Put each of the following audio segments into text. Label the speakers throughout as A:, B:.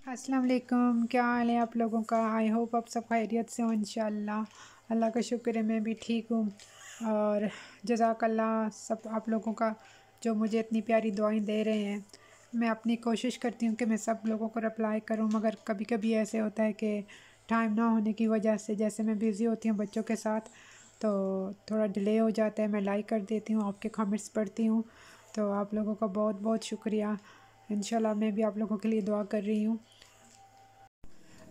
A: अस्सलाम वालेकुम क्या हाल है आप लोगों का? आई होप आप सब खैरियत से हो, इंशाल्लाह। अल्लाह का शुक्र है, मैं भी ठीक हूँ। और जजाकल्ला सब आप लोगों का जो मुझे इतनी प्यारी दुआएँ दे रहे हैं, मैं अपनी कोशिश करती हूँ कि मैं सब लोगों को रिप्लाई करूँ, मगर कभी कभी ऐसे होता है कि टाइम ना होने की वजह से, जैसे मैं बिज़ी होती हूँ बच्चों के साथ तो थोड़ा डिले हो जाता है, मैं लाइक कर देती हूँ, आपके कमेंट्स पढ़ती हूँ। तो आप लोगों का बहुत बहुत शुक्रिया। इन मैं भी आप लोगों के लिए दुआ कर रही हूँ।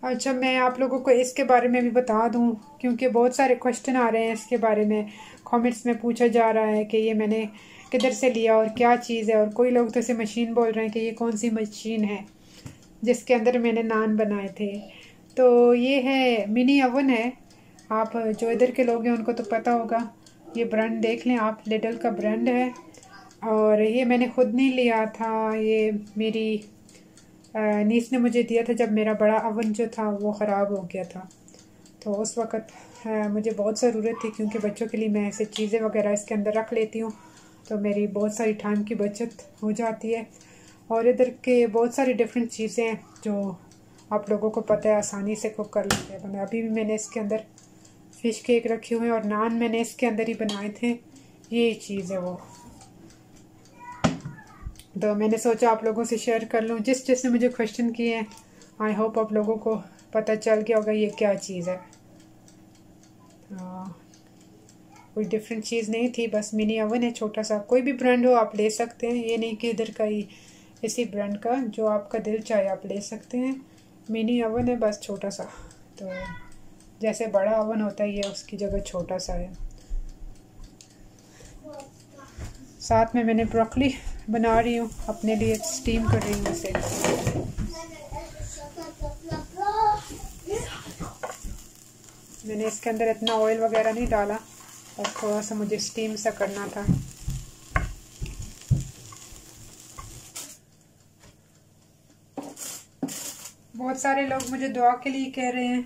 A: अच्छा मैं आप लोगों को इसके बारे में भी बता दूँ, क्योंकि बहुत सारे क्वेश्चन आ रहे हैं इसके बारे में। कमेंट्स में पूछा जा रहा है कि ये मैंने किधर से लिया और क्या चीज़ है, और कोई लोग तो इसे मशीन बोल रहे हैं कि ये कौन सी मशीन है, जिसके अंदर मैंने नान बनाए थे। तो ये है मिनी अवन है। आप जो इधर के लोग हैं, उनको तो पता होगा। ये ब्रांड देख लें आप लिडल का ब्रांड है। और ये मैंने खुद नहीं लिया था, ये मेरी नीस ने मुझे दिया था जब मेरा बड़ा अवन जो था वो ख़राब हो गया था। तो उस वक़्त मुझे बहुत ज़रूरत थी क्योंकि बच्चों के लिए मैं ऐसे चीज़ें वगैरह इसके अंदर रख लेती हूँ तो मेरी बहुत सारी टाइम की बचत हो जाती है। और इधर के बहुत सारी डिफरेंट चीज़ें हैं जो आप लोगों को पता है आसानी से कुक कर लेते हैं। तो अभी भी मैंने इसके अंदर फ़िश केक रखे हुए हैं और नान मैंने इसके अंदर ही बनाए थे। ये चीज़ है वो। तो मैंने सोचा आप लोगों से शेयर कर लूँ। जिस जिसने मुझे क्वेश्चन किए हैं आई होप आप लोगों को पता चल गया होगा ये क्या चीज़ है। आ, कोई डिफरेंट चीज़ नहीं थी बस मिनी अवन है छोटा सा। कोई भी ब्रांड हो आप ले सकते हैं। ये नहीं कि इधर का ही इसी ब्रांड का जो आपका दिल चाहे आप ले सकते हैं। मिनी अवन है बस छोटा सा। तो जैसे बड़ा अवन होता है ये उसकी जगह छोटा सा है। साथ में मैंने ब्रोकली बना रही हूँ, अपने लिए स्टीम कर रही हूँ इसे मैंने इसके अंदर इतना ऑयल वगैरह नहीं डाला और थोड़ा सा मुझे स्टीम सा करना था। बहुत सारे लोग मुझे दुआ के लिए कह रहे हैं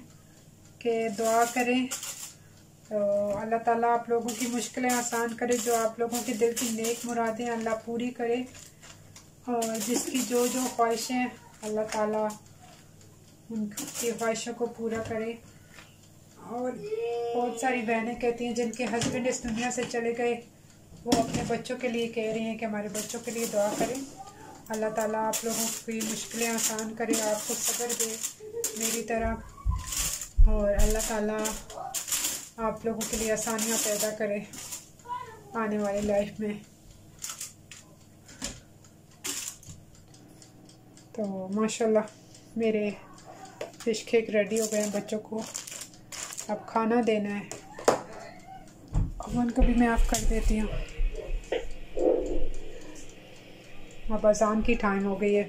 A: कि दुआ करें। तो अल्लाह ताला आप लोगों की मुश्किलें आसान करे, जो आप लोगों के दिल की नेक मुरादें अल्लाह पूरी करे। और जिसकी जो जो ख्वाहिशें अल्लाह ताला उनकी ख्वाहिशों को पूरा करे। और बहुत सारी बहनें कहती हैं, जिनके हस्बैंड इस दुनिया से चले गए, वो अपने बच्चों के लिए कह रही हैं कि हमारे बच्चों के लिए दुआ करें। अल्लाह ताला आप लोगों की मुश्किलें आसान करे, आपको सब्र दे मेरी तरह और अल्लाह ताला आप लोगों के लिए आसानियाँ पैदा करें आने वाली लाइफ में। तो माशाल्लाह, मेरे फ़िश केक रेडी हो गए हैं बच्चों को। अब खाना देना है। अवन को भी मैं ऑफ़ कर देती हूँ। अब अजान की टाइम हो गई है।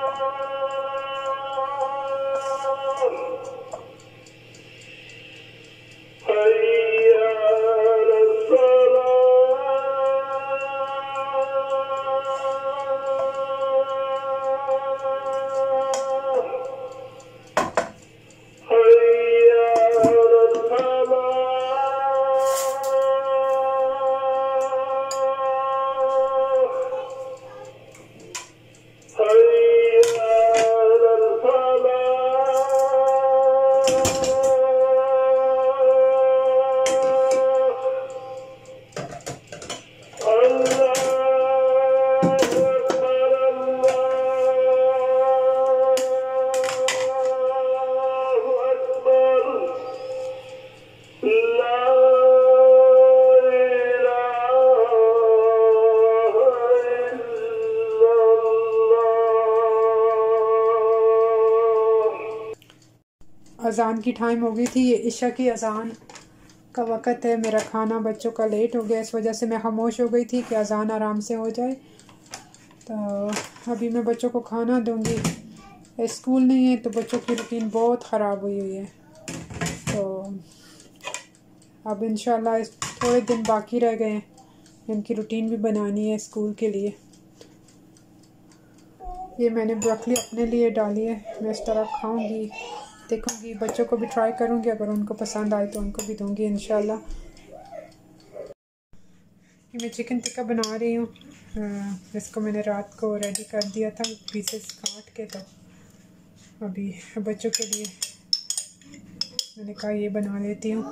A: Thank you. अजान की टाइम हो गई थी, ये इशा की अजान का वक़्त है, मेरा खाना बच्चों का लेट हो गया, इस वजह से मैं खामोश हो गई थी कि अजान आराम से हो जाए। तो अभी मैं बच्चों को खाना दूँगी। स्कूल नहीं है तो बच्चों की रूटीन बहुत ख़राब हुई हुई है। तो अब इन थोड़े दिन बाकी रह गए इनकी रूटीन भी बनानी है स्कूल के लिए। ये मैंने ब्रोकली अपने लिए डाली है, मैं इस तरह खाऊँगी। देखूँगी, बच्चों को भी ट्राई करूँगी, अगर उनको पसंद आए तो उनको भी दूँगी इन मैं चिकन टिक्का बना रही हूँ। इसको मैंने रात को रेडी कर दिया था पीसेस काट के तो अभी बच्चों के लिए मैंने कहा ये बना लेती हूँ।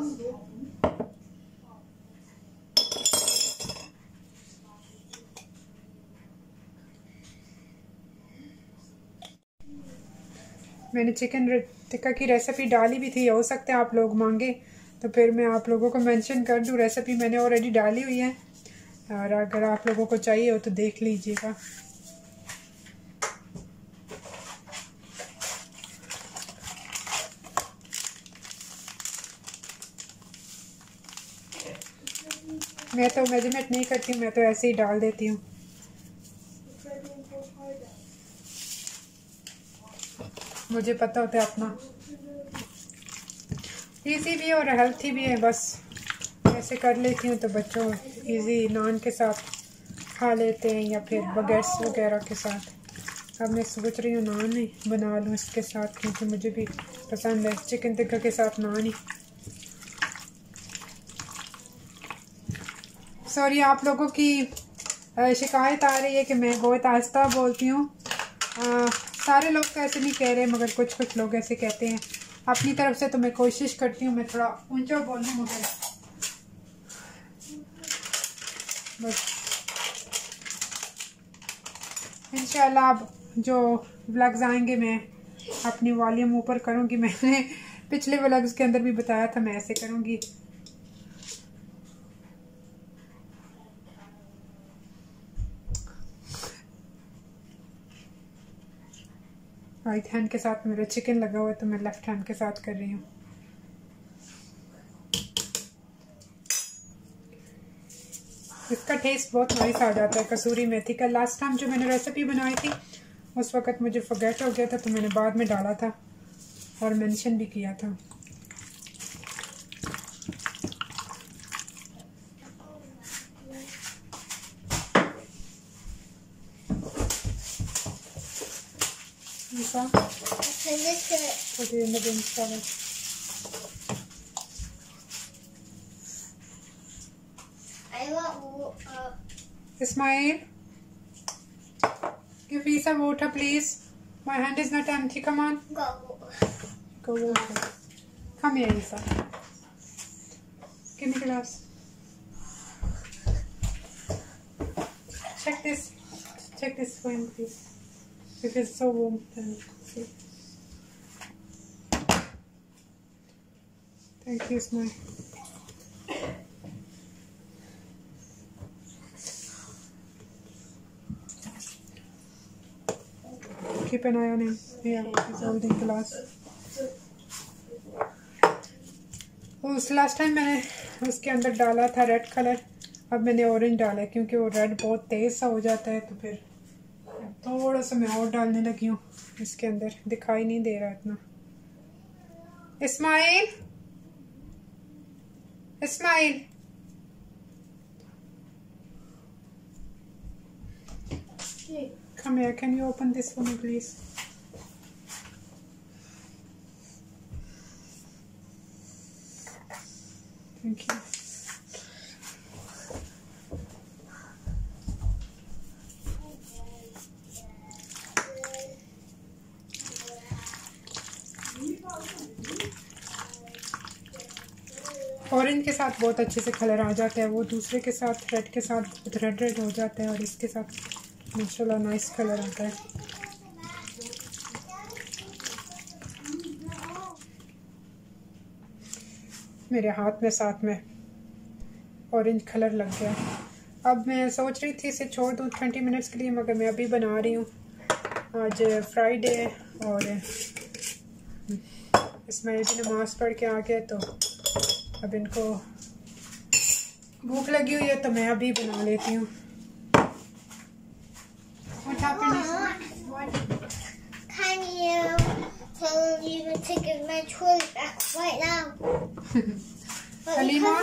A: मैंने चिकन टिक्का की रेसिपी डाली भी थी, हो सकता है आप लोग मांगे। तो फिर मैं आप लोगों को मेंशन कर दूँ रेसिपी मैंने ऑलरेडी डाली हुई है। और अगर आप लोगों को चाहिए हो तो देख लीजिएगा। मैं तो मेज़रमेंट नहीं करती, मैं तो ऐसे ही डाल देती हूँ। मुझे पता होता है अपना। इजी भी और हेल्थी भी है, बस। ऐसे कर लेती हूँ तो बच्चों इजी नान के साथ खा लेते हैं या फिर बगैस वगैरह के साथ। अब मैं सोच रही हूँ नान ही बना लूँ इसके साथ, क्योंकि मुझे भी पसंद है। चिकन टिक्का के साथ नान ही। सॉरी आप लोगों की शिकायत आ रही है कि मैं बहुत आहिस्ता बोलती हूँ। सारे लोग तो ऐसे नहीं कह रहे, मगर कुछ कुछ लोग ऐसे कहते हैं। अपनी तरफ़ से तो मैं कोशिश करती हूँ, मैं थोड़ा ऊँचा बोलूँ, मगर बस। इंशाल्लाह अब जो व्लग्स आएँगे, मैं अपनी वॉल्यूम ऊपर करूँगी। मैंने पिछले व्लग्स के अंदर भी बताया था, मैं ऐसे करूँगी। राइट हैंड के साथ मेरा चिकन लगा हुआ है तो मैं लेफ़्ट हैंड के साथ कर रही हूँ। इसका टेस्ट बहुत नाइस आ जाता है, कसूरी मेथी का। लास्ट टाइम जो मैंने रेसिपी बनाई थी, उस वक्त मुझे फगेट हो गया था तो मैंने बाद में डाला था और मेंशन भी किया था। Put it in the bin salad. I want uh, Ismail, give me some water, please. My hand is not empty. Come on. Go. Go water. Come here, Isa. Give me glass. Check this. Check this for him, please. If it's so warm, then see. Thank you, Smile. Keep an eye on him. Yeah, he's holding glass. उस last time मैंने उसके अंदर डाला था red colour अब मैंने orange डाला है क्योंकि वो रेड बहुत तेज़ सा हो जाता है तो फिर थोड़ा सा मैं और डालने लगी हूँ इसके अंदर दिखाई नहीं दे रहा इतना smile Smile. Come here, can you open this for me, please? Thank you. के साथ बहुत अच्छे से कलर आ जाता है, वो दूसरे के साथ रेड के साथ रेड रेड हो जाता है और इसके साथ माशाल्लाह नाइस कलर आता है। मेरे हाथ में, साथ में ऑरेंज कलर लग गया। अब मैं सोच रही थी इसे छोड़ दूँ ट्वेंटी मिनट्स के लिए, मगर मैं अभी बना रही हूँ। आज फ्राइडे और इसमें भी नमाज़ पढ़ के आ गया तो अब इनको भूख लगी हुई है तो मैं अभी बना लेती हूँ
B: Can you tell you to give my toy back right now?
A: Halima,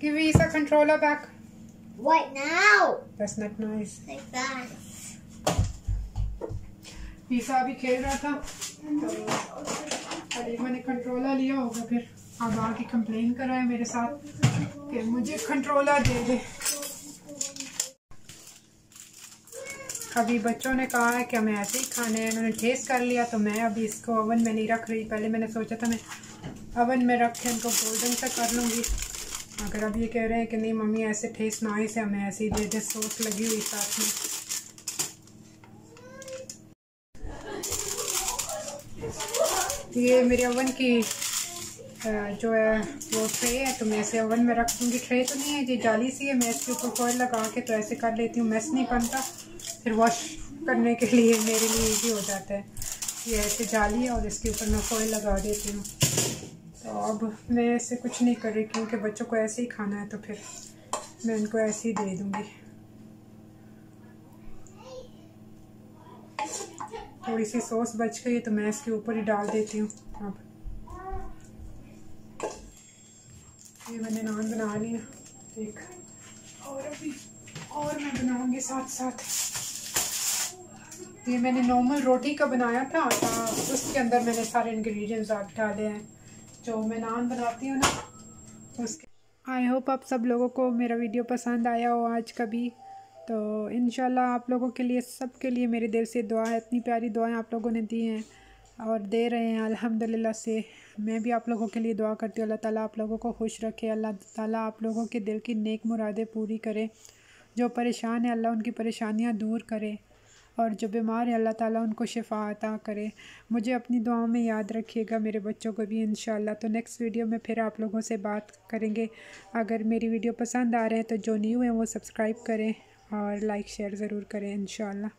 A: give Isa controller back.
B: Right now.
A: That's not nice.
B: Like that.
A: ईसा अभी खेल रहा था तो हलीमा ने कंट्रोलर लिया होगा फिर अब आके कंप्लेन कराए मेरे साथ कि मुझे कंट्रोलर दे दे। अभी बच्चों ने कहा है कि हमें ऐसे ही खाने हैं। उन्होंने टेस्ट कर लिया तो मैं अभी इसको ओवन में नहीं रख रही। पहले मैंने सोचा था मैं ओवन में रख के इनको गोल्डन सा कर लूँगी। अगर अब ये कह रहे हैं कि नहीं, मम्मी, ऐसे टेस्ट ना से हमें ऐसे ही दे दे। सॉस लगी हुई साथ में। ये मेरे ओवन की जो है, वो ट्रे है तो मैं इसे ओवन में रख दूँगी। ट्रे तो नहीं है, ये जाली सी है, मैं इसके ऊपर फॉल लगा के तो ऐसे कर लेती हूँ मैस नहीं बनता। फिर वॉश करने के लिए मेरे लिए इजी हो जाता है। ये ऐसे जाली है और इसके ऊपर मैं फॉल लगा देती हूँ। तो अब मैं ऐसे कुछ नहीं कर रही, क्योंकि बच्चों को ऐसे ही खाना है तो फिर मैं इनको ऐसे ही दे दूँगी। थोड़ी सी सॉस बच गई है तो मैं इसके ऊपर ही डाल देती हूँ। अब ये मैंने नान बना लिया एक और अभी और मैं बनाऊँगी साथ साथ। ये मैंने नॉर्मल रोटी का बनाया था, आटा। उसके अंदर मैंने सारे इंग्रेडिएंट्स आप डाले हैं। जो मैं नान बनाती हूँ ना, उसके आई होप आप सब लोगों को मेरा वीडियो पसंद आया हो आज का भी। तो इन आप लोगों के लिए, सब के लिए मेरे दिल से दुआ है। इतनी प्यारी दुआएँ आप लोगों ने दी हैं। और दे रहे हैं, अल्हम्दुलिल्लाह से। मैं भी आप लोगों के लिए दुआ करती हूँ, अल्लाह ताला आप लोगों को खुश रखे, अल्लाह ताला आप लोगों के दिल की नेक मुरादें पूरी करे। जो परेशान है, अल्लाह उनकी परेशानियाँ दूर करे। और जो बीमार है, अल्लाह ताला उनको शिफा अता करे। मुझे अपनी दुआओं में याद रखिएगा मेरे बच्चों को भी इन तो नेक्स्ट वीडियो में फिर आप लोगों से बात करेंगे। अगर मेरी वीडियो पसंद आ रहे हैं तो जो न्यू है, वो सब्सक्राइब करें और लाइक शेयर ज़रूर करें इन शाला